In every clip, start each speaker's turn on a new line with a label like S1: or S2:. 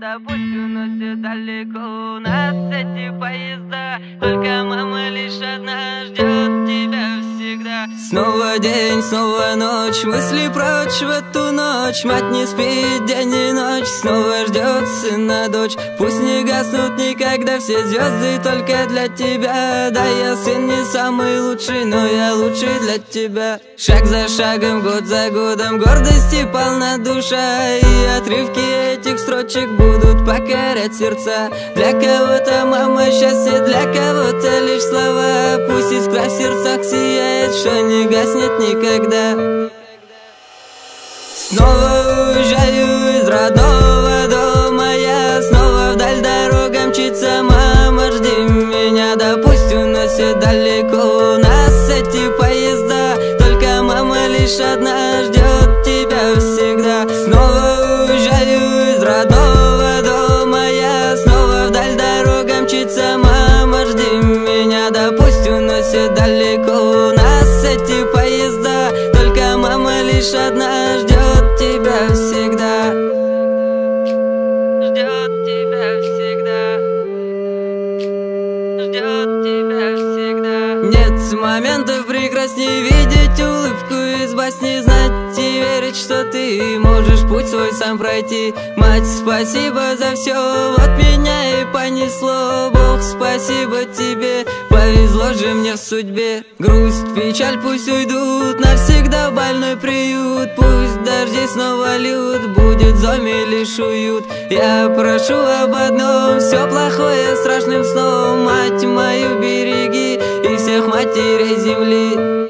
S1: да пусть уносит далеко. У нас эти поезда Только мама лишь одна ждет тебя всегда.
S2: Снова день, снова ночь Мысли прочь в эту ночь. Мать не спит день и ночь Снова ждет сына дочь. Пусть не гаснут никогда все звезды Только для тебя. Да, я сын не самый лучший Но я лучший для тебя. Шаг за шагом, год за годом Гордости полна душа И отрывки строчек Будут покорять сердца. Для кого-то мама счастье Для кого-то лишь слова. Пусть искра в сердцах сияет Что не гаснет никогда. Снова уезжаю из родного дома Я. Снова вдаль дорога мчится Мама, жди меня, да пусть уносит далеко. У нас эти поезда Только мама лишь одна лишь одна ждет тебя всегда.
S1: Ждет тебя всегда. Ждет тебя всегда.
S2: Нет моментов прекраснее видеть улыбку из басни Знать и верить, что ты можешь путь свой сам пройти. Мать, спасибо за все, вот меня и понесло. Бог, спасибо тебе, повезло же мне в судьбе. Грусть, печаль пусть уйдут, навсегда в больной приют Пусть дожди снова льют, будет зоме лишь уют. Я прошу об одном, все плохое страшным сном. Мать мою береги и всех матерей земли.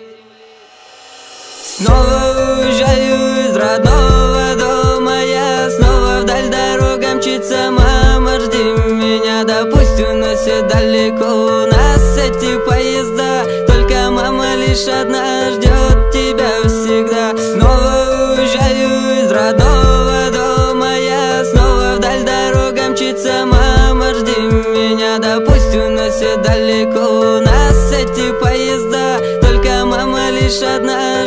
S2: Снова уезжаю из родного дома Я снова вдаль дорога мчится Мама, жди меня, да пусть уносит далеко. Нас эти поезда Только мама лишь одна далеко. У нас эти поезда Только мама лишь одна